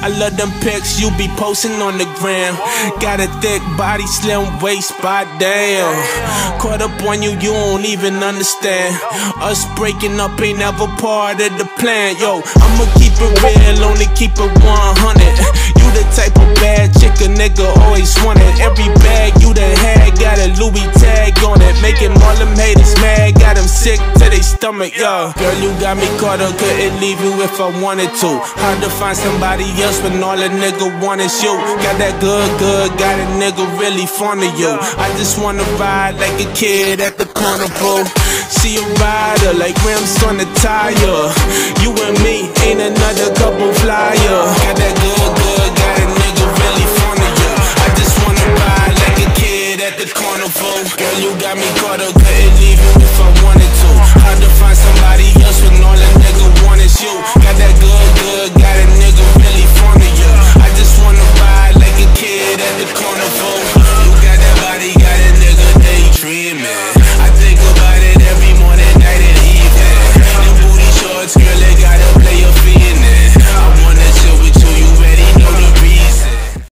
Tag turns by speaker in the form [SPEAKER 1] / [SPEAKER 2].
[SPEAKER 1] I love them pics you be posting on the gram. Got a thick body, slim waist, by damn. Caught up on you, you don't even understand. Us breaking up ain't ever part of the plan. Yo, I'ma keep it real, only keep it 100. You the type of bad chick a nigga always wanted. Every bag you done had got a Louis tag on it. Making all them haters mad, got them sick stomach, yo. Girl, you got me caught up, couldn't leave you if I wanted to. Hard to find somebody else when all a nigga want is you. Got that good, good, got a nigga really fond of you. I just wanna ride like a kid at the carnival. See a rider like rims on the tire. You and me ain't another couple flyer. Got that good, good, got a nigga really fond of you. I just wanna ride like a kid at the carnival. Girl, you got me caught up, couldn't leave